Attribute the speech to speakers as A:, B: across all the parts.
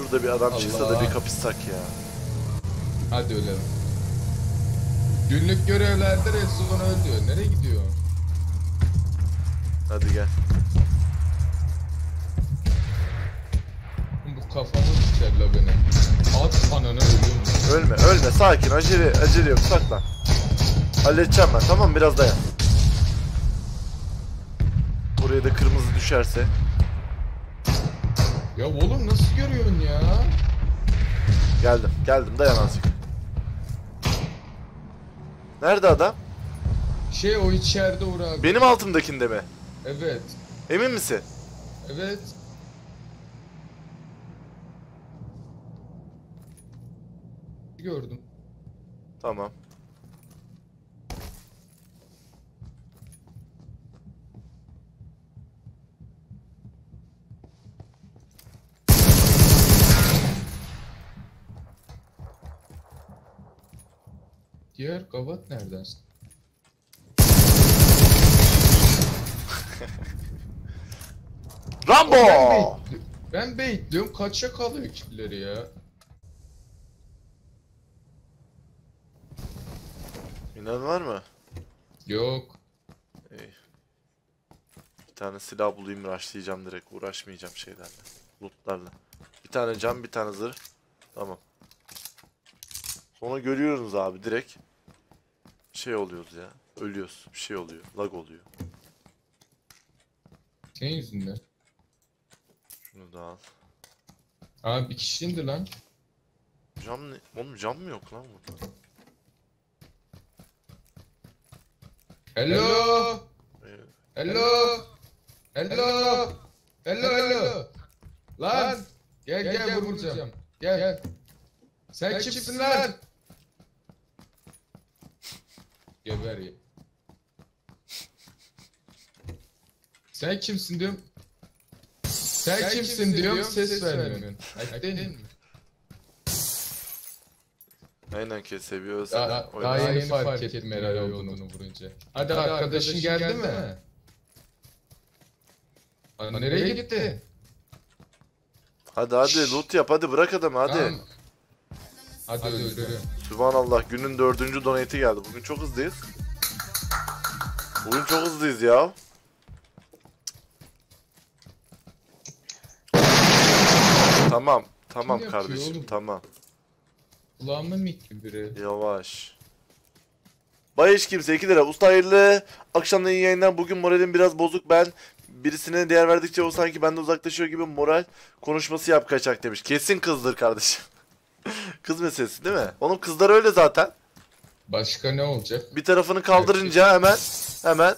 A: Şurada bir adam çıksa da
B: Allah.
A: bir kapışsak ya.
B: Hadi ölelim. Günlük görevlerde restoran öldü. Nereye gidiyor?
A: Hadi gel.
B: Bu kafamı diker la beni. At ananı ölüyorum.
A: Ölme ölme sakin acele acele yok saklan. Halledeceğim ben tamam mı? biraz dayan. Buraya da kırmızı düşerse.
B: Ya oğlum nasıl görüyorsun ya?
A: Geldim geldim dayan azıcık. Nerede adam?
B: Şey o içeride Uğur abi.
A: Benim altımdakinde mi?
B: Evet.
A: Emin misin?
B: Evet. Gördüm.
A: Tamam.
B: Diğer gavat nereden?
A: Rambo!
B: Ben, baitli- ben baitliyorum kaça kalıyor killeri ya?
A: İnan var mı?
B: Yok.
A: İyi. Bir tane silah bulayım rushlayacağım direkt. Uğraşmayacağım şeylerle. Lootlarla. Bir tane cam bir tane zırh. Tamam. Sonra görüyoruz abi direkt. Şey oluyoruz ya. Ölüyoruz. Bir şey oluyor. Lag oluyor.
B: Senin yüzünden.
A: Şunu da al.
B: Abi bir kişi indi lan.
A: Cam ne? Oğlum cam mı yok lan burada?
B: Hello.
A: Ee,
B: Hello. Hello. Hello hello. Lan. Gel gel, gel vuracağım. Gel. gel. Sen, kimsin lan? Geber ya. Sen kimsin diyorum. Sen, kimsin, diyorum ses vermiyorsun. Ayıp değil mi?
A: Aynen ki seviyoruz.
B: Daha, daha yeni fark ettim herhalde olduğunu vurunca. Hadi, arkadaşın geldi, mi? Aa, nereye gitti?
A: Hadi hadi loot yap hadi bırak adamı hadi.
B: Tamam. Hadi öldürüyorum.
A: Subhanallah günün dördüncü donate'i geldi. Bugün çok hızlıyız. Bugün çok hızlıyız ya. Tamam. Tamam
B: Kim
A: kardeşim
B: oğlum?
A: tamam.
B: Kulağıma mı gitti biri?
A: Yavaş. Bayiş kimse 2 lira. Usta hayırlı. Akşamdan iyi yayınlar. Bugün moralim biraz bozuk. Ben birisine değer verdikçe o sanki benden uzaklaşıyor gibi moral konuşması yap kaçak demiş. Kesin kızdır kardeşim. Kız meselesi değil mi? Onun kızlar öyle zaten.
B: Başka ne olacak?
A: Bir tarafını kaldırınca hemen hemen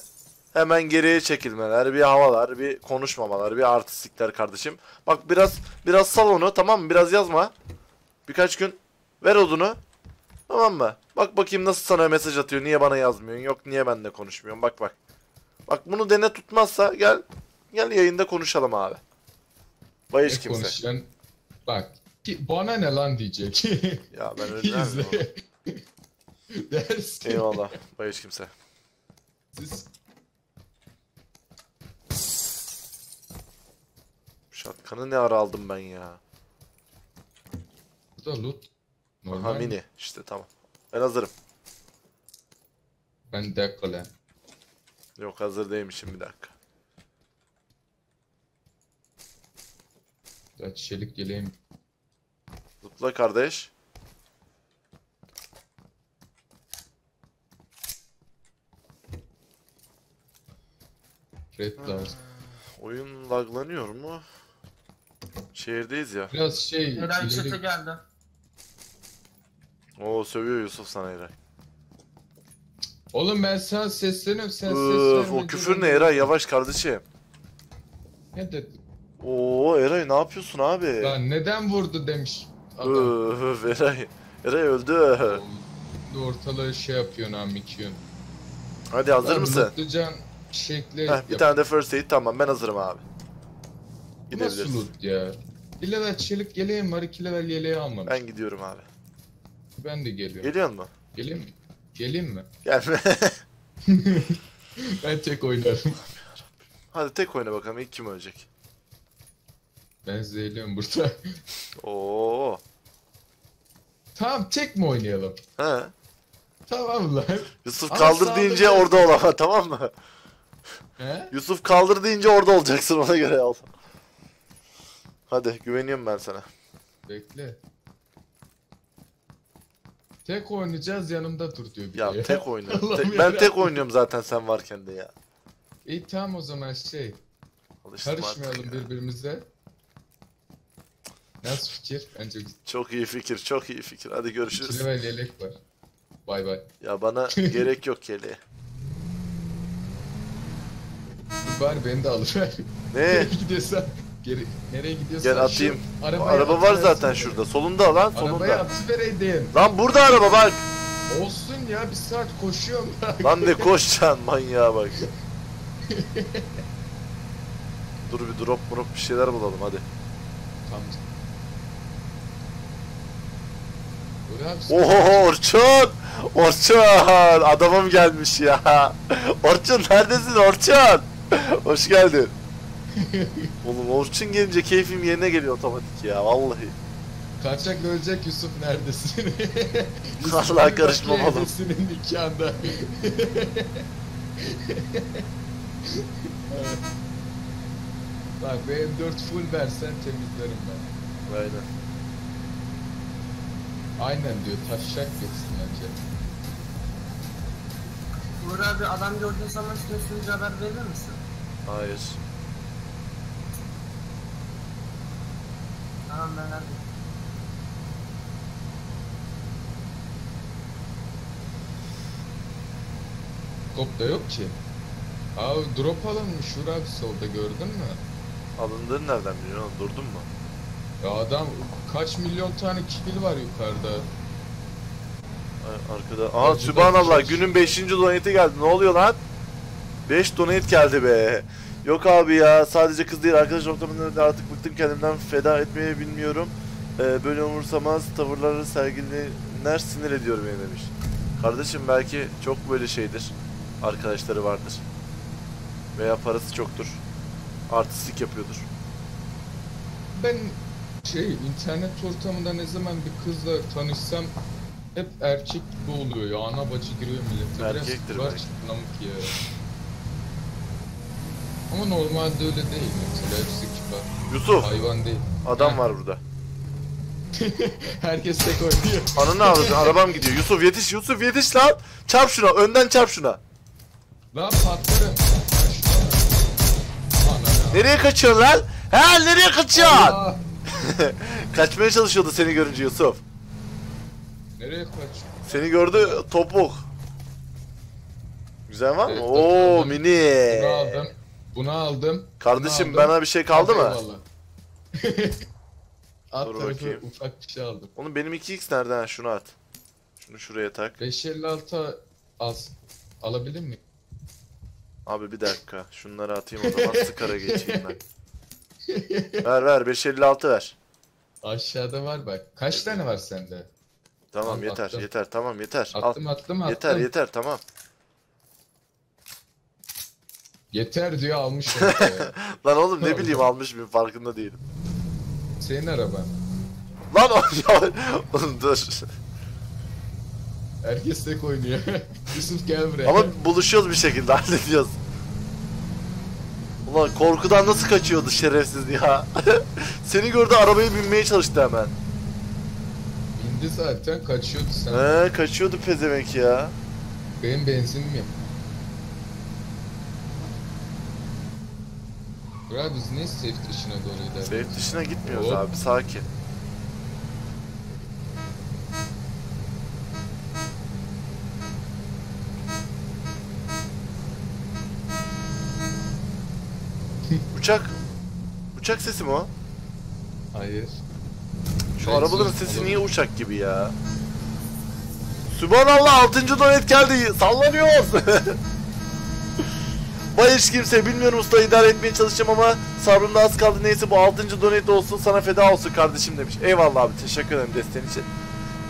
A: hemen geriye çekilmeler, bir havalar, bir konuşmamalar, bir artistlikler kardeşim. Bak biraz biraz sal onu tamam mı? Biraz yazma. Birkaç gün ver odunu. Tamam mı? Bak bakayım nasıl sana mesaj atıyor. Niye bana yazmıyorsun? Yok niye benimle konuşmuyorsun? Bak bak. Bak bunu dene tutmazsa gel gel yayında konuşalım abi. Bayış
B: Ne
A: kimse.
B: konuşan? Bak. Ki, bana ne lan diyecek.
A: Ya ben öyle der miyim oğlum?
B: İzle. Dersin.
A: Eyvallah. Bayış kimse.
B: Siz
A: Şatkanı ne ara aldım ben ya.
B: burada loot.
A: Aha
B: Normal.
A: mini. İşte tamam. Ben hazırım.
B: Ben dekole.
A: Yok hazır değilmişim bir dakika.
B: Ya çelik geleyim.
A: Zıpla kardeş.
B: Red lazım.
A: Oyun laglanıyor mu? Şehirdeyiz ya.
B: Biraz şey
C: Eray
B: ileri-
C: çete geldi.
A: Oo sövüyor Yusuf sana Eray.
B: Oğlum ben sana sesleniyorum sen
A: Öf,
B: vermedin.
A: o küfür ne Eray yavaş kardeşim.
B: Ne dedi?
A: Oo Eray ne yapıyorsun abi?
B: Lan neden vurdu demiş.
A: Öf Eray. Eray öldü.
B: Ortalığı şey yapıyorsun ha mikiyorsun.
A: Hadi hazır mısın?
B: Mutlucan şekli
A: Heh, bir tane de first aid tamam ben hazırım abi.
B: Bu Nasıl
A: Gidebiliriz.
B: loot ya? Bir level çelik yeleğim var, iki level yeleği almamış. Ben,
A: Ben gidiyorum abi.
B: de geliyorum.
A: Geliyor mu?
B: Geleyim mi? Geleyim mi?
A: Gelme.
B: Ben tek oynarım.
A: Hadi tek oyna bakalım ilk kim ölecek?
B: Ben zehirliyorum burada.
A: Oo.
B: Tamam tek mi oynayalım?
A: He.
B: Tamam lan.
A: Yusuf
B: Ama
A: kaldır
B: sağda
A: deyince
B: biraz-
A: orada ol ama tamam mı?
B: He?
A: Yusuf kaldır deyince orada olacaksın ona göre al. Hadi güveniyorum ben sana.
B: Bekle. Tek oynayacağız yanımda dur diyor bir
A: Ya
B: de
A: tek oynuyorum.
B: Allah'ım
A: Tek- ben
B: yarabbim.
A: tek oynuyorum zaten sen varken de ya.
B: İyi tamam o zaman şey.
A: Alıştım artık
B: Karışmayalım
A: ya.
B: birbirimize. Nasıl fikir? Bence
A: Çok iyi fikir, çok iyi fikir. Hadi görüşürüz.
B: iki level yelek var. Bay bay.
A: Ya bana gerek yok.
B: Dur bari beni de alıver.
A: Ne?
B: Nereye gidiyorsan. Geri, nereye gidiyorsan.
A: Gel
B: şu
A: atayım.
B: arabaya
A: Araba var zaten şurada. Solunda lan,
B: Arabaya
A: solunda.
B: atıvereydin.
A: Lan burada araba bak.
B: Olsun ya bir saat koşuyorum.
A: Lan ne koşacaksın manyağa bak. Dur bir drop drop bir şeyler bulalım hadi.
B: Tamam. Buraya abi sen-
A: Oho Orçun! Orçun! Adamım gelmiş ya. Orçun neredesin Orçun? Hoş geldin. Oğlum Orçun gelince keyfim yerine geliyor otomatik ya vallahi.
B: Kaçak ölecek Yusuf neredesin?
A: Vallahi karışmam oğlum.
B: Senin nikahında. Bak benim 4 full versen temizlerim ben.
A: Aynen.
B: Aynen diyor taşacak geçsin önce.
C: Uğur abi adam gördüğün zaman üstüne sürücü haber verir misin?
A: Hayır.
C: Tamam ben hadi.
B: Top da yok ki. Abi drop alınmış Uğur abi solda gördün mü?
A: Alındığını nereden biliyorsun oğlum? Durdun mu?
B: Ya adam kaç milyon tane kill var yukarıda.
A: Ay, Arkada. Aha
B: Yok,
A: Sübhanallah
B: burada-
A: günün 5. donate'i geldi. Ne oluyor lan? 5 donate geldi be. Yok abi ya sadece kız değil arkadaş ortamında da artık bıktım kendimden feda etmeyi bilmiyorum. Ee, böyle umursamaz tavırları sergilenenler sinir ediyor beni demiş. Kardeşim belki çok böyle şeydir. Arkadaşları vardır. Veya parası çoktur. Artistlik yapıyordur.
B: Ben şey internet ortamında ne zaman bir kızla tanışsam hep erkek gibi oluyor ya ana bacı giriyor millete.
A: Erkektir
B: Biraz
A: belki.
B: namık ya. Ama normalde öyle değil mesela hepsi kibar.
A: Yusuf
B: Hayvan değil.
A: adam
B: Ha.
A: var burada.
B: Herkes tek oynuyor.
A: Ananı avradın arabam gidiyor. Yusuf yetiş Yusuf yetiş lan. Çarp şuna önden çarp şuna.
B: Lan patlarım.
A: Nereye kaçıyorsun lan? Ha nereye kaçıyorsun?
B: Allah!
A: Kaçmaya çalışıyordu seni görünce Yusuf.
B: Nereye kaç?
A: Seni gördü topuk. Güzel var mı?
B: Evet,
A: Oo
B: aldım.
A: mini.
B: Bunu aldım. Bunu aldım.
A: Kardeşim
B: Bunu aldım.
A: bana bir şey kaldı mı?
B: Eyvallah. Alt
A: Dur
B: tarafı
A: bakayım.
B: ufak bir şey aldım.
A: Oğlum benim 2x nerede ha? Şunu at. Şunu şuraya tak.
B: 556 az. Alabilir miyim?
A: Abi bir dakika. Şunları atayım o zaman sıkara geçeyim ben. ver ver 556 ver.
B: Aşağıda var bak. Kaç tane var sende?
A: Tamam
B: Al,
A: yeter
B: attım.
A: yeter tamam yeter. Al.
B: Attım attım attım.
A: Yeter yeter tamam.
B: Yeter diyor almış.
A: Lan oğlum ne bileyim almış mıyım farkında değilim.
B: Senin araban.
A: Lan o ya oğlum dur.
B: Herkes tek oynuyor. Yusuf gel buraya.
A: Ama buluşuyoruz bir şekilde hallediyoruz. Ulan korkudan nasıl kaçıyordu şerefsiz ya. Seni gördü arabaya binmeye çalıştı hemen.
B: İndi zaten kaçıyordu sen.
A: He kaçıyordu pezevenk ya.
B: Benim benzinim yok. Bura biz niye safe dışına doğru ilerliyoruz?
A: Safe dışına gitmiyoruz
B: Hop.
A: abi sakin. Uçak. Uçak sesi mi o?
B: Hayır.
A: Şu
B: Evet,
A: arabaların sesi
B: olur.
A: niye uçak gibi ya? Sübhanallah 6. donet geldi. Sallanıyoruz. Vay hiç kimse bilmiyorum usta idare etmeye çalışacağım ama sabrım da az kaldı. Neyse bu 6. donet olsun sana feda olsun kardeşim demiş. Eyvallah abi teşekkür ederim desteğin için.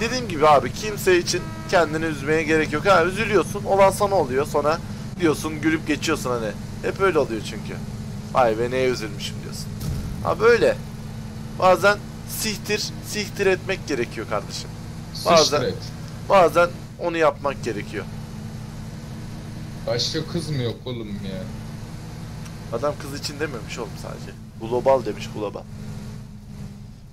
A: Dediğim gibi abi kimse için kendini üzmeye gerek yok. Ha üzülüyorsun olan sana oluyor sonra diyorsun gülüp geçiyorsun hani. Hep öyle oluyor çünkü. Vay be neye üzülmüşüm diyorsun. Abi öyle. Bazen sihtir, sihtir etmek gerekiyor kardeşim. Bazen-
B: et.
A: Bazen onu yapmak gerekiyor.
B: Başka kız mı yok oğlum ya?
A: Adam kız için dememiş oğlum sadece. Global demiş global.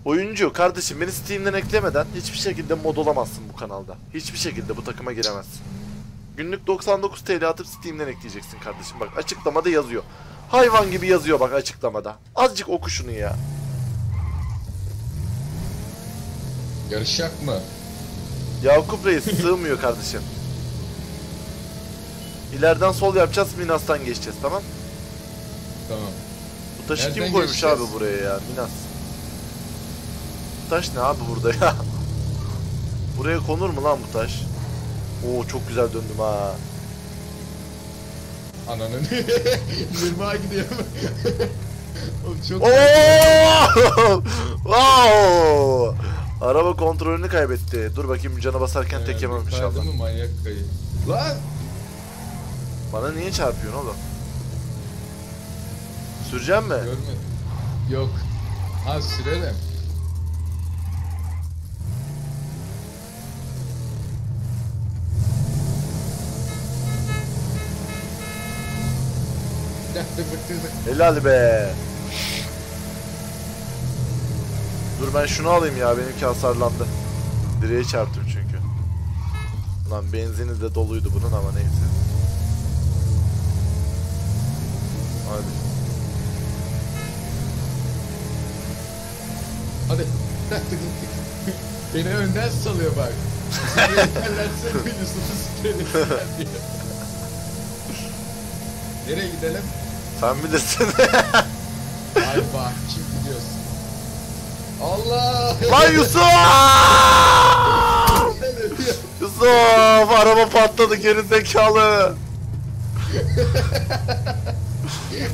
A: Oyuncu kardeşim beni Steam'den eklemeden hiçbir şekilde mod olamazsın bu kanalda. Hiçbir şekilde bu takıma giremezsin. Günlük 99 TL atıp Steam'den ekleyeceksin kardeşim. Bak açıklamada yazıyor. Hayvan gibi yazıyor bak açıklamada. Azıcık oku şunu ya.
B: Yarışacak mı?
A: Yakup Reis sığmıyor kardeşim. İleriden sol yapacağız Minas'tan geçeceğiz tamam?
B: Tamam.
A: Bu taşı kim
B: Nereden
A: koymuş
B: geçeceğiz?
A: abi buraya ya Minas? Bu taş ne abi burada ya? buraya konur mu lan bu taş? Oo çok güzel döndüm ha.
B: Ananın. Yirmağa gidiyor. Oğlum çok
A: Oo! wow! Araba kontrolünü kaybetti. Dur bakayım cana basarken tek yemem
B: Kaydı
A: inşallah.
B: mı manyak kayı? Lan!
A: Bana niye çarpıyorsun oğlum? Süreceğim mi?
B: Görmedim. Yok. Ha sürelim.
A: Helal be. Dur ben şunu alayım ya benimki hasarlandı. Direğe çarptım çünkü. Lan benzini de doluydu bunun ama neyse. Hadi.
B: Hadi. Beni önden salıyor bak. Yeterlerse. Nereye gidelim?
A: Sen bilirsin.
B: Bak kim gidiyorsun? Allah!
A: Lan Yusuf! Yusuf! Araba patladı geri zekalı.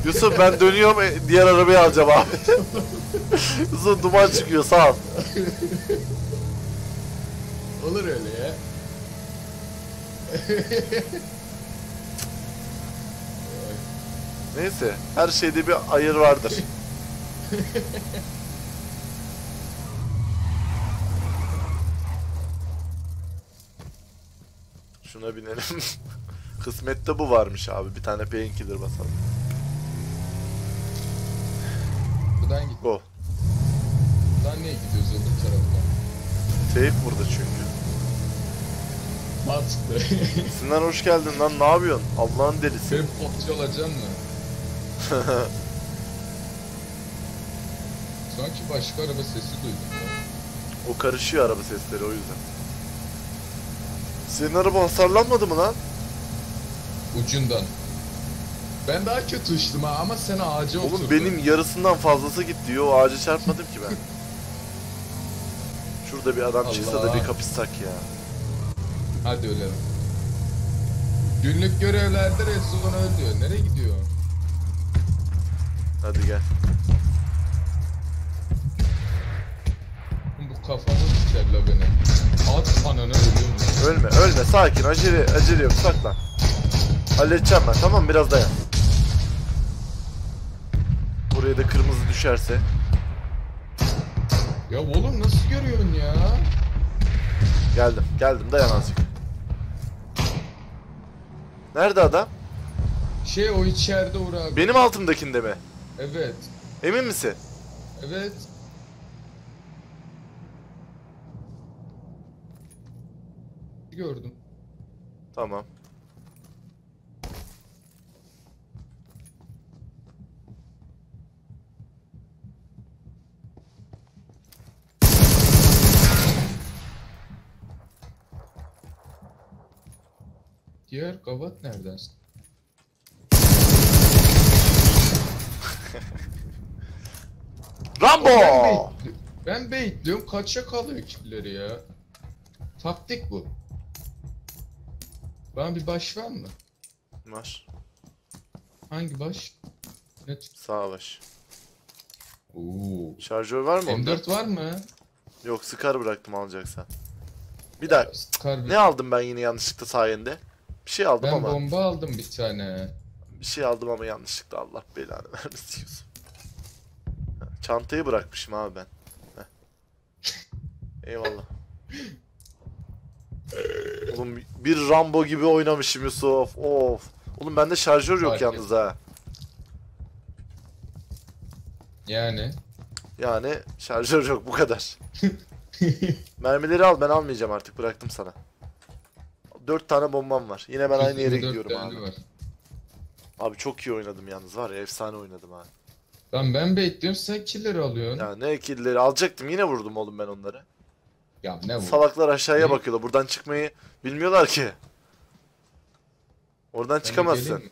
A: Yusuf ben dönüyorum e, diğer arabayı alacağım abi. Yusuf duman çıkıyor sağ ol.
B: Olur öyle ya.
A: Neyse her şeyde bir ayır vardır. Şuna binelim. Kısmette bu varmış abi. Bir tane painkiller basalım.
B: Buradan git.
A: Go.
B: Buradan niye gidiyoruz öbür taraftan?
A: Safe burada çünkü.
B: Mantıklı.
A: Sinan hoş geldin lan. Ne yapıyorsun? Allah'ın delisi.
B: Benim popçu olacaksın mı? Sanki başka araba sesi duydum ya.
A: O karışıyor araba sesleri o yüzden. Senin araba hasarlanmadı mı lan?
B: Ucundan. Ben daha kötü uçtum ha ama sen ağaca
A: Oğlum
B: oturdun.
A: benim yarısından fazlası gitti. Yo ağaca çarpmadım ki ben. Şurada bir adam çıksa da
B: Allah.
A: bir kapışsak ya.
B: Hadi ölelim. Günlük görevlerde Rezon öl diyor. Nereye gidiyor?
A: Hadi gel.
B: Bu kafamı siker la beni. At ananı ölüyorum.
A: Ölme ölme sakin acele acele yok saklan. Halledeceğim ben tamam biraz dayan. Buraya da kırmızı düşerse.
B: Ya oğlum nasıl görüyorsun ya?
A: Geldim geldim dayan azıcık. Nerede adam?
B: Şey o içeride Uğur abi.
A: Benim altımdakinde mi?
B: Evet.
A: Emin misin?
B: Evet. Gördüm.
A: Tamam.
B: Diğer gavat nereden? Ben, baitli- ben baitliyorum kaça kalıyor killeri ya. Taktik bu. Bana bir baş var mı?
A: Var.
B: Hangi baş? Ne tip?
A: Sağ baş.
B: Oo.
A: Şarjör var mı onda?
B: M4 var mı?
A: Yok Scar bıraktım alacaksan. Bir dakika.
B: Scar bir-
A: Ne aldım ben yine yanlışlıkla sayende? Bir şey aldım
B: Ben
A: ama.
B: bomba aldım bir tane.
A: Bir şey aldım ama yanlışlıkla Allah belanı vermesin Yusuf. Çantayı bırakmışım abi ben. Eyvallah. Oğlum bir Rambo gibi oynamışım Yusuf. Of. Oğlum bende şarjör yok
B: Fark
A: yalnız ha.
B: Yani.
A: Yani şarjör yok bu kadar. Mermileri al ben almayacağım artık bıraktım sana. Dört tane bombam var. Yine ben aynı yere
B: 124
A: gidiyorum
B: tane
A: abi.
B: Var.
A: Abi çok iyi oynadım yalnız var ya efsane oynadım ha.
B: Lan ben bekliyorum sen killer alıyorsun. Ya,
A: Ya ne killleri alacaktım yine vurdum oğlum ben onları.
B: ne bu?
A: Salaklar aşağıya
B: Ne?
A: bakıyorlar. Buradan çıkmayı bilmiyorlar ki. Oradan
B: Ben de
A: çıkamazsın.
B: geleyim mi?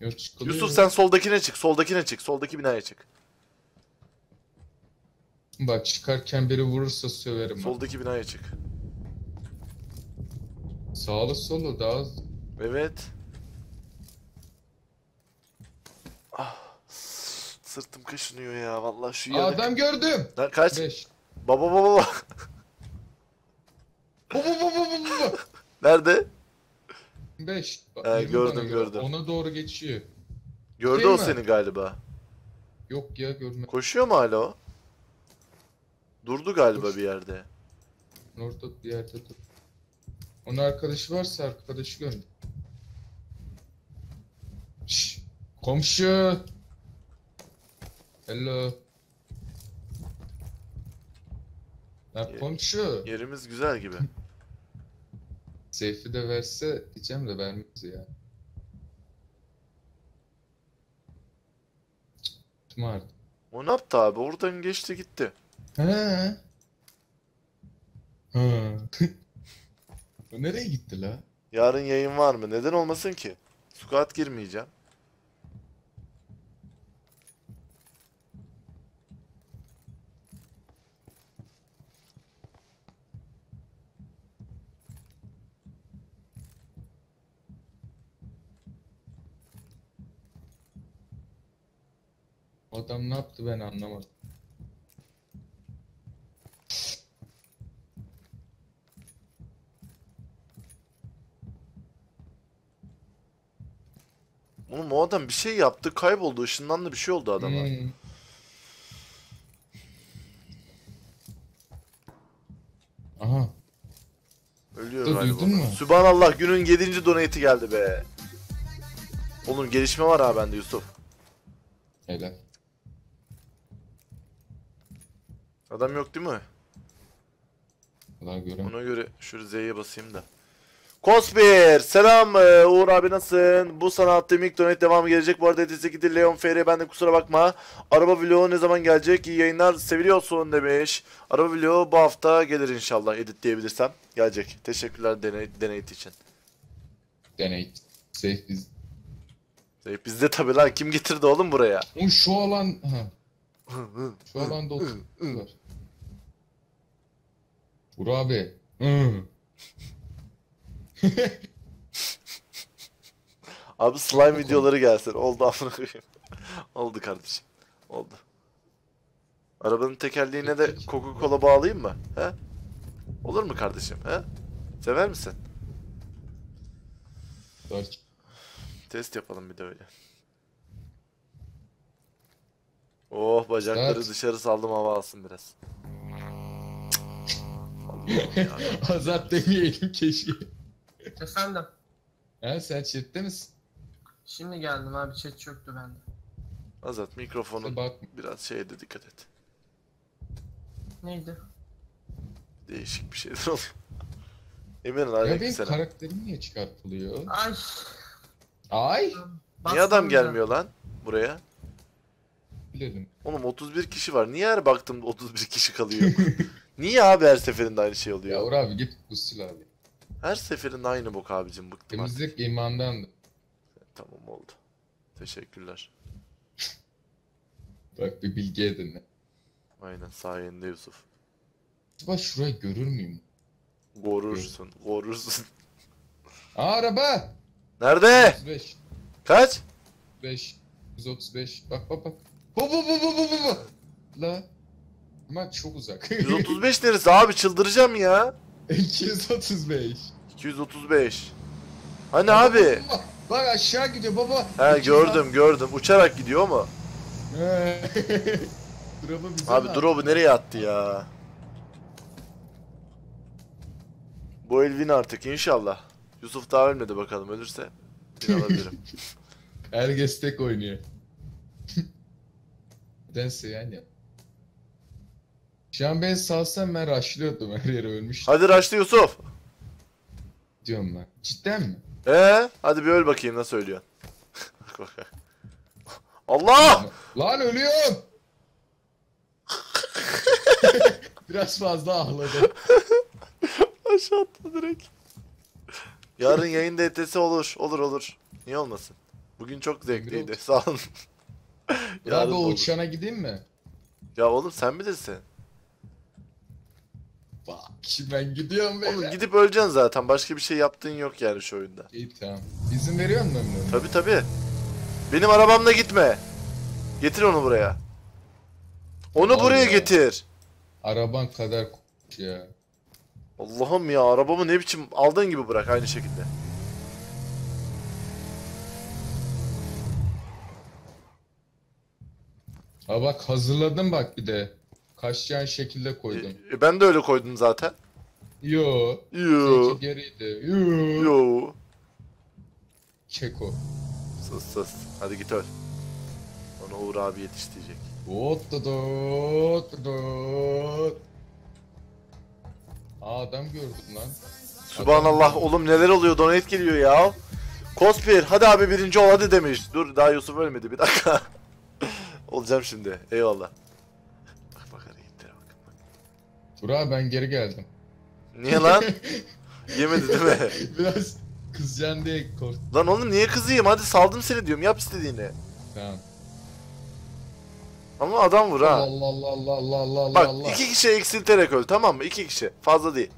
B: Yok çıkılıyor.
A: Yusuf sen soldakine çık. Soldakine çık. Soldaki binaya çık.
B: Bak çıkarken biri vurursa söverim. bak.
A: Soldaki binaya çık.
B: Sağlı solu daha az.
A: Evet. Sırtım kaşınıyor ya. Vallahi şu yerde.
B: Adam gördüm.
A: Lan kaç?
B: 5.
A: Baba baba baba.
B: Bu bu bu bu bu bu.
A: Nerede?
B: 5.
A: He, gördüm, gördüm.
B: Ona doğru geçiyor.
A: Gördü
B: Şey
A: o
B: mi?
A: seni galiba.
B: Yok ya görme.
A: Koşuyor mu hala o? Durdu galiba
B: Dur.
A: bir yerde.
B: Orada bir yerde dur. Onun arkadaşı varsa arkadaşı gönder. Şşş. Komşu. Hello. Ya komşu.
A: Yerimiz güzel gibi.
B: Seyfi de verse diyeceğim de vermez ya. Smart.
A: O ne yaptı abi? Oradan geçti gitti.
B: He. Ha. O nereye gitti la?
A: Yarın yayın var mı? Neden olmasın ki? Squat girmeyeceğim.
B: Adam ne yaptı ben anlamadım.
A: Oğlum o adam bir şey yaptı, kayboldu, ışınlandı bir şey oldu adama.
B: Hmm. Aha.
A: Ölüyor
B: Dur,
A: galiba.
B: duydun mu?
A: Sübhanallah günün 7. donate'i geldi be. Oğlum gelişme var ha bende Yusuf.
B: Helal.
A: Adam yok değil mi?
B: Görem.
A: Ona göre şu Z'ye basayım da. Kospir selam ee, Uğur abi nasılsın? Bu sana attığım ilk donate devamı gelecek. Bu arada ETS gitti Leon FR ben de kusura bakma. Araba vlogu ne zaman gelecek? İyi yayınlar seviliyorsun demiş. Araba vlogu bu hafta gelir inşallah editleyebilirsem. Gelecek. Teşekkürler deney, donate için.
B: Deney. Safe biz.
A: E, bizde tabi lan kim getirdi oğlum buraya?
B: O şu alan. Şu alanda oturuyorlar. Vur abi.
A: Abi slime videoları gelsin. Oldu amına koyayım. Oldu kardeşim. Oldu. Arabanın tekerleğine de Coca-Cola bağlayayım mı? He? Olur mu kardeşim? He? Sever misin?
B: Dört.
A: Test yapalım bir de öyle. Oh bacakları
B: Evet.
A: dışarı saldım hava alsın biraz. Ya.
B: Azat demeyelim keşke.
C: Efendim.
B: Ha sen chatte misin?
C: Şimdi geldim abi chat çöktü bende.
A: Azat mikrofonu
B: Bak.
A: biraz şeyde dikkat et.
C: Neydi?
A: Değişik bir şeyler oluyor. Emir'in
B: Ya benim
A: aleykümselam.
B: karakterim niye çıkartılıyor?
C: Ay.
B: Ay.
A: Niye
C: bastım
A: adam
C: bir
A: gelmiyor lan buraya?
B: Bilelim.
A: Oğlum 31 kişi var. Niye her baktığımda 31 kişi kalıyor? Niye abi her seferinde aynı şey oluyor?
B: Uğur abi git Gusül abi.
A: Her seferinde aynı bok abicim bıktım artık.
B: Temizlik imandandı.
A: Tamam oldu. Teşekkürler.
B: Bak bir bilgi edin.
A: Aynen sayende Yusuf.
B: Acaba şurayı görür müyüm?
A: Korursun, korursun.
B: Aa araba!
A: Nerede?
B: 35.
A: Kaç?
B: 5. 135. Bak bak bak. Bu bu bu bu bu bu bu. La. Ama çok uzak.
A: 135 neresi abi çıldıracağım ya.
B: 235.
A: 235. Hani abi?
B: Bak, Bak aşağı gidiyor baba.
A: He gördüm gördüm. Uçarak gidiyor
B: bize
A: Abi drop'u nereye attı ya? Bu Elvin artık inşallah. Yusuf daha ölmedi bakalım ölürse. Alabilirim.
B: Herkes tek oynuyor. Nedense yani. Şu an ben salsam ben rushlıyordum her yere ölmüş
A: Hadi raşlı Yusuf.
B: diyorum ben. Cidden mi?
A: Ee, hadi bir öl bakayım nasıl ölüyorsun. Bak, bak, bak. Allah!
B: Lan ölüyorum! Biraz fazla ağladım.
A: Aşağı attı direkt. Yarın yayında ETS olur. Olur olur. Niye olmasın? Bugün çok zevkliydi. Sağ olun.
B: Abi
A: Yarın da
B: o uçağına gideyim mi?
A: Ya oğlum sen bilirsin.
B: Bak ben gidiyorum
A: Oğlum
B: böyle.
A: gidip öleceksin zaten. Başka bir şey yaptığın yok yani şu oyunda.
B: İyi tamam. İzin veriyor musun Emre?
A: Tabi tabi. Benim arabamla gitme. Getir onu buraya. Onu
B: Allah.
A: buraya getir.
B: Araban kadar k- ya.
A: Allah'ım ya arabamı ne biçim aldığın gibi bırak aynı şekilde.
B: Ha bak hazırladım bak bir de. Kaçacağın şekilde koydum.
A: E, ben de öyle koydum zaten.
B: Yo.
A: Yo.
B: Seninki geriydi. Yo.
A: Yo.
B: Keko.
A: Sus sus. Hadi git öl. Ona Uğur abi yetiştirecek.
B: Dot dot dot dot. Aa adam gördüm lan.
A: Subhanallah oğlum neler oluyor donate geliyor ya. Kospir hadi abi birinci ol hadi demiş. Dur daha Yusuf ölmedi bir dakika. Olacağım şimdi eyvallah. Bak bak hareketlere bak.
B: Burak ben geri geldim.
A: Niye lan? Yemedi değil mi?
B: Biraz kızacaksın diye korktum.
A: Lan oğlum niye kızıyım hadi saldım seni diyorum yap istediğini.
B: Tamam.
A: Ama adam vur ha.
B: Allah Allah Allah Allah Allah Allah
A: Bak
B: Allah.
A: iki kişi eksilterek öl tamam mı? İki kişi fazla değil.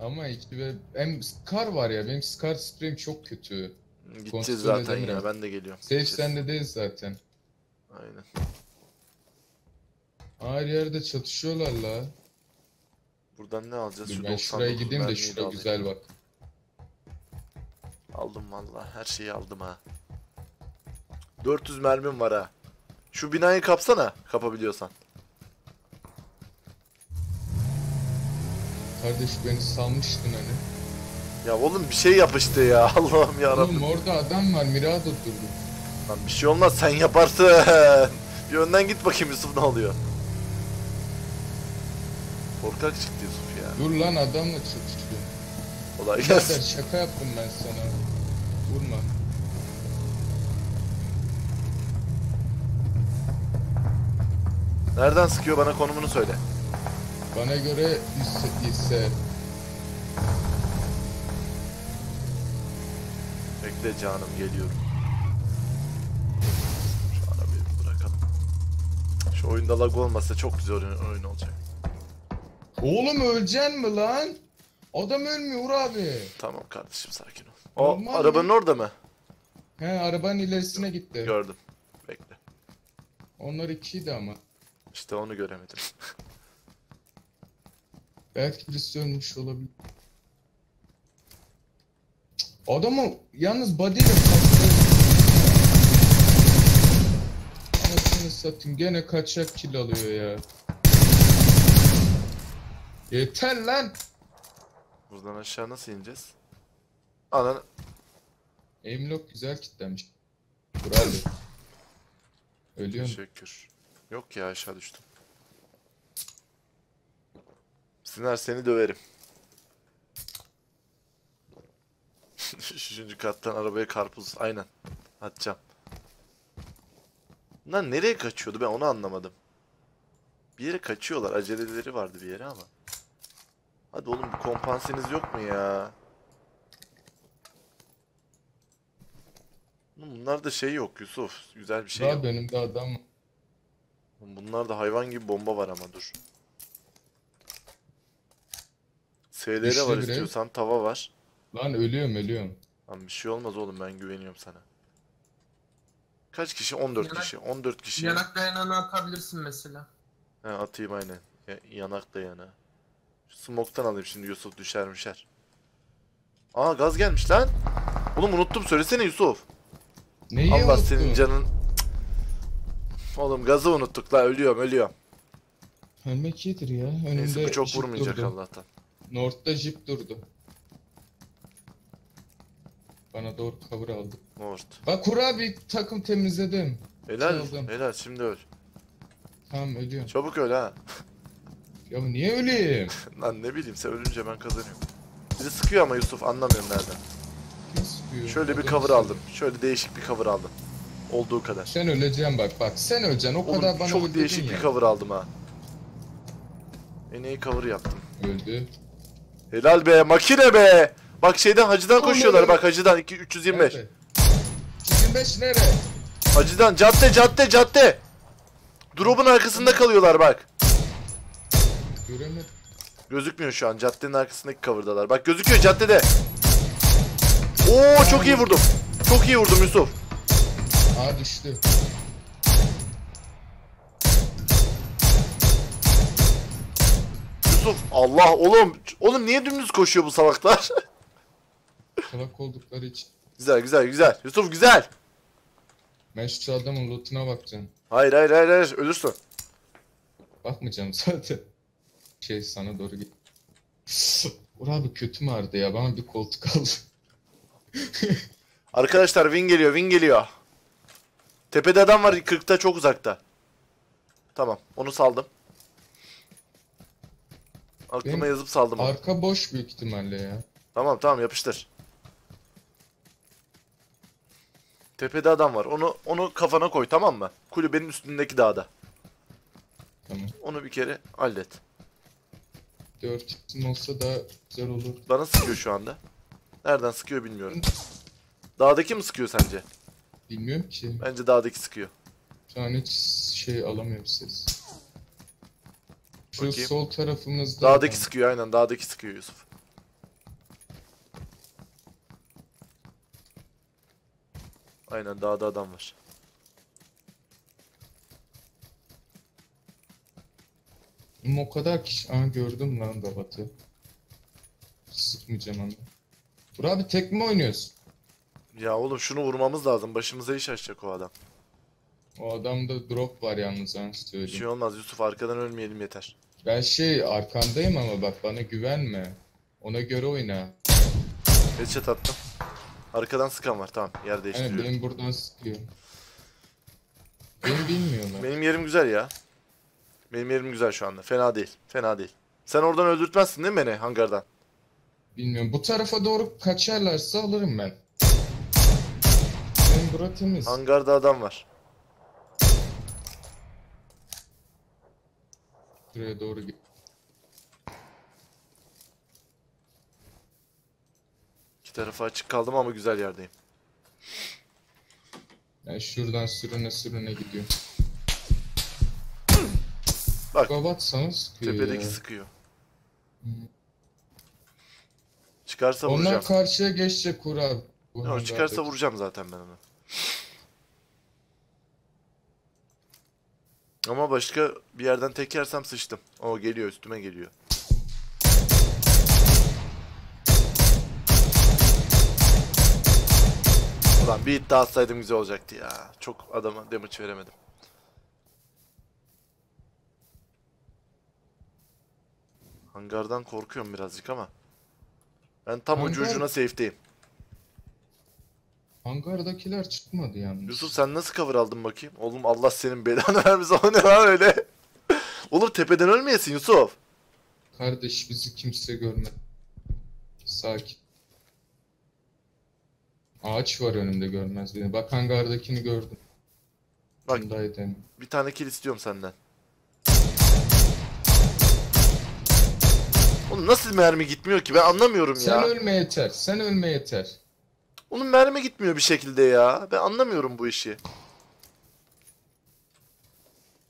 B: Ama iki ve hem Scar var ya benim Scar spreyim çok kötü.
A: Gideceğiz
B: Kontrol
A: zaten ya ben de geliyorum.
B: Safe
A: Gideceğiz.
B: sende değil zaten.
A: Aynen.
B: Her yerde çatışıyorlar la.
A: Buradan ne alacağız?
B: Dur
A: Şu
B: ben şuraya
A: 99
B: gideyim de
A: mermiyi
B: şura
A: alayım.
B: güzel bak.
A: Aldım valla her şeyi aldım ha. 400 mermim var ha. Şu binayı kapsana kapabiliyorsan.
B: Kardeş beni salmıştın hani.
A: Ya oğlum bir şey yapıştı ya Allah'ım ya
B: Oğlum orada adam var Mirado durdu.
A: Lan bir şey olmaz sen yaparsın. bir önden git bakayım Yusuf ne oluyor. Korkak çıktı Yusuf ya.
B: Dur lan adamla çatışıyor.
A: Kolay
B: Birader
A: gelsin.
B: şaka yaptım ben sana. Vurma.
A: Nereden sıkıyor bana konumunu söyle.
B: Bana göre ise, ise
A: Bekle canım geliyorum. Şu arabayı bir bırakalım. Şu oyunda lag olmasa çok güzel oyun, oyun olacak.
B: Oğlum öleceksin mi lan? Adam ölmüyor abi.
A: Tamam kardeşim sakin ol. O
B: Normal
A: arabanın
B: mi?
A: orada mı?
B: He arabanın ilerisine gitti.
A: Gördüm. Bekle.
B: Onlar ikiydi ama.
A: İşte onu göremedim.
B: Belki birisi ölmüş olabilir. Adamı yalnız body ile kaçtı. Anasını satayım gene kaçak kill alıyor ya. Yeter lan.
A: Buradan aşağı nasıl ineceğiz? Anan
B: Aimlock güzel kitlemiş. Bravo. Ölüyorum.
A: teşekkür. Yok ya aşağı düştüm. Siner seni döverim. Üçüncü kattan arabaya karpuz. Aynen. Atacağım. Bunlar nereye kaçıyordu ben onu anlamadım. Bir yere kaçıyorlar. Aceleleri vardı bir yere ama. Hadi oğlum bir kompansiniz yok mu ya? Oğlum Bunlarda şey yok Yusuf. Güzel bir şey yok.
B: Daha önümde adam.
A: Bunlarda hayvan gibi bomba var ama dur. SLR
B: Güçlü
A: var
B: bire.
A: istiyorsan tava var.
B: Lan ölüyorum ölüyorum.
A: Lan bir şey olmaz oğlum ben güveniyorum sana. Kaç kişi? 14
C: Yanak-
A: kişi. 14 kişi.
C: Yanak dayanağını atabilirsin mesela.
A: He atayım aynen. Ya- yanak da yana. Smoke'tan alayım şimdi Yusuf düşer mişer. Aa gaz gelmiş lan. Oğlum unuttum söylesene Yusuf.
B: Neyi
A: Allah
B: unuttun?
A: senin canın. Cık. Oğlum gazı unuttuk la ölüyorum ölüyorum.
B: Ölmek iyidir ya. Önümde
A: Neyse bu çok vurmayacak
B: durdu.
A: Allah'tan.
B: North'ta jip durdu. Bana doğru cover aldı.
A: North.
B: Bak Kura bir takım temizledim.
A: Helal.
B: Çaldım.
A: Helal şimdi öl.
B: Tamam ölüyorum.
A: Çabuk öl ha.
B: Ya niye öleyim?
A: Lan ne bileyim sen ölünce ben kazanıyorum. Biri sıkıyor ama Yusuf anlamıyorum nereden.
B: Kim sıkıyor?
A: Şöyle bir cover aldım. Şöyle değişik bir cover aldım. Olduğu kadar.
B: Sen öleceksin bak bak sen öleceksin o kadar
A: Oğlum
B: bana
A: çok değişik
B: ya.
A: bir cover aldım ha. En iyi cover yaptım.
B: Öldü.
A: Helal be makine be. Bak şeyden hacıdan koşuyorlar
B: Oğlum.
A: bak hacıdan 2 325.
B: Nerede? 325 nere?
A: Hacıdan cadde cadde cadde. Drop'un arkasında kalıyorlar bak.
B: Göremedim.
A: Gözükmüyor şu an. Caddenin arkasındaki cover'dalar. Bak gözüküyor caddede. Oo çok iyi vurdum. Çok iyi vurdum Yusuf.
B: Aa düştü.
A: Yusuf Allah oğlum. Oğlum niye dümdüz koşuyor bu salaklar?
B: Salak oldukları için.
A: güzel güzel güzel. Yusuf güzel.
B: Ben şu adamın lootuna bakacağım.
A: Hayır hayır hayır hayır ölürsün.
B: Bakmayacağım zaten. Şey sana doğru git. Uğur abi kötü mü ağrıdı ya? Bana bir koltuk al.
A: Arkadaşlar win geliyor win geliyor. Tepede adam var 40'ta çok uzakta. Tamam onu saldım. Aklıma
B: Benim
A: yazıp saldım onu.
B: Arka boş büyük ihtimalle ya.
A: Tamam tamam yapıştır. Tepede adam var. Onu onu kafana koy tamam mı? Kulübenin üstündeki dağda.
B: Tamam.
A: Onu bir kere hallet.
B: 4 isim olsa daha güzel olur.
A: Bana sıkıyor şu anda. Nereden sıkıyor bilmiyorum. Dağdaki mi sıkıyor sence?
B: Bilmiyorum ki.
A: Bence dağdaki sıkıyor.
B: Şu an hiç şey alamıyorum ses. Şu
A: Bakayım.
B: sol tarafımızda.
A: Dağdaki
B: adam.
A: sıkıyor aynen. Dağdaki sıkıyor Yusuf. Aynen dağda adam var.
B: Ama o kadar kişi... Aa gördüm lan da batı. Sıkmayacağım onu. Dur abi tek mi oynuyorsun?
A: Ya oğlum şunu vurmamız lazım. Başımıza iş açacak o adam.
B: O adamda drop var yalnız ha
A: Bir
B: söyleyeyim.
A: şey olmaz Yusuf arkadan ölmeyelim yeter.
B: Ben şey arkandayım ama bak bana güvenme. Ona göre oyna.
A: Headshot attım. Arkadan sıkan var tamam yer
B: Yani
A: değiştiriyorum.
B: benim buradan sıkıyor. Beni bilmiyorlar.
A: Benim yerim güzel ya. Benim yerim güzel şu anda. Fena değil. Fena değil. Sen oradan öldürtmezsin değil mi beni hangardan?
B: Bilmiyorum. Bu tarafa doğru kaçarlarsa alırım ben. Benim bura temiz.
A: Hangarda adam var.
B: Şuraya doğru git.
A: İki tarafa açık kaldım ama güzel yerdeyim.
B: Ben şuradan sürüne sürüne gidiyorum.
A: Bak.
B: Sıkıyor
A: Tepedeki
B: ya.
A: sıkıyor. Çıkarsa
B: Onlar
A: vuracağım.
B: karşıya geçecek Kur abi.
A: Yok, çıkarsa vuracağım zaten ben onu. Ama başka bir yerden tek yersem sıçtım. O geliyor üstüme geliyor. Ulan bir iddia atsaydım güzel olacaktı ya. Çok adama damage veremedim. Hangardan korkuyorum birazcık ama. Ben tam ucu
B: Hangar-
A: ucuna safe'deyim.
B: Hangardakiler çıkmadı yalnız.
A: Yusuf sen nasıl cover aldın bakayım? Oğlum Allah senin belanı vermesin. O ne lan öyle? Oğlum tepeden ölmeyesin Yusuf.
B: Kardeş bizi kimse görmedi. Sakin. Ağaç var önümde görmez beni. Bak hangardakini gördüm.
A: Bak.
B: Bundaydı.
A: Bir tane kill istiyorum senden. Oğlum nasıl mermi gitmiyor ki? Ben anlamıyorum
B: Sen
A: ya.
B: ölme yeter. Sen ölme yeter.
A: Oğlum mermi gitmiyor bir şekilde ya. Ben anlamıyorum bu işi.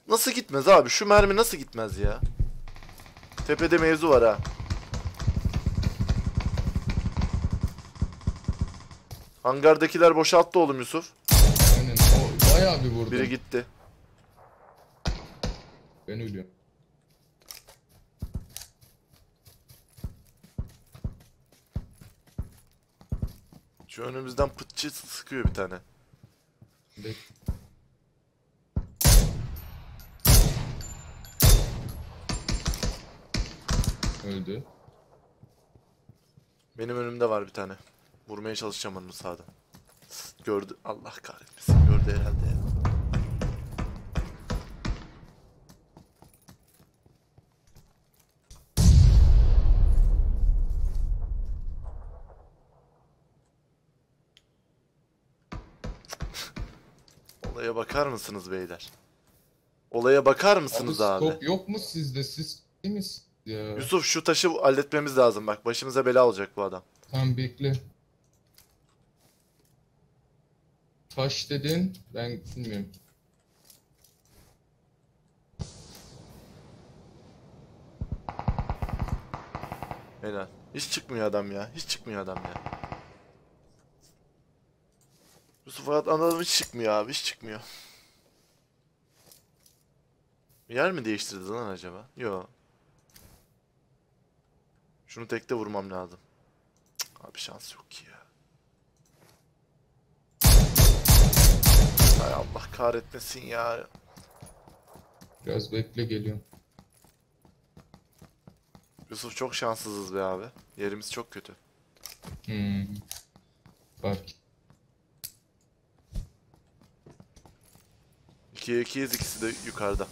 A: Nasıl gitmez abi? Şu mermi nasıl gitmez ya? Tepede mevzu var ha. Hangardakiler boşalttı oğlum Yusuf.
B: Aynen. O bayağı bir vurdum.
A: Biri gitti.
B: Ben ölüyorum.
A: Şu önümüzden pıtçı sıkıyor bir tane.
B: Bek- Öldü.
A: Benim önümde var bir tane. Vurmaya çalışacağım onu sağdan. Gördü. Allah kahretmesin. Gördü herhalde ya. Olaya bakar mısınız beyler? Olaya bakar mısınız abi?
B: Skop yok mu sizde? Siz değil misiniz ya?
A: Yusuf şu taşı halletmemiz lazım bak. Başımıza bela olacak bu adam.
B: Tam bekle. Taş dedin. Ben bilmiyorum.
A: Helal. Hiç çıkmıyor adam ya. Hiç çıkmıyor adam ya. Yusuf adam hiç çıkmıyor abi. Hiç çıkmıyor. Yer mi değiştirdi lan acaba? Yo. Şunu tekte vurmam lazım. Cık, Abi şans yok ki ya. Hay Allah kahretmesin ya.
B: Biraz bekle geliyorum.
A: Yusuf çok şanssızız be abi. Yerimiz çok kötü.
B: Hmm. Bak.
A: 2'ye 2'yiz ikisi de yukarıda.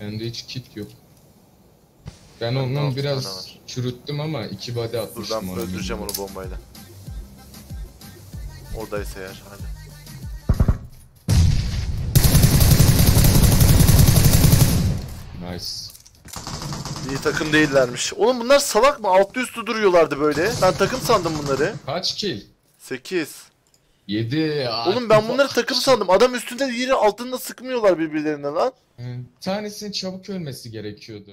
B: Bende hiç kit yok. Ben
A: Bende
B: onu
A: altı
B: biraz çürüttüm ama iki body atmıştım
A: ben
B: ona.
A: öldüreceğim onu bombayla. Oradaysa eğer hadi.
B: Nice.
A: İyi takım değillermiş. Oğlum bunlar salak mı? Altlı üstü duruyorlardı böyle. Ben takım sandım bunları.
B: Kaç kill?
A: 8.
B: 7.
A: Oğlum ben bunları takım sandım. Adam üstünde diğeri altında sıkmıyorlar birbirlerine lan.
B: Tanesinin çabuk ölmesi gerekiyordu.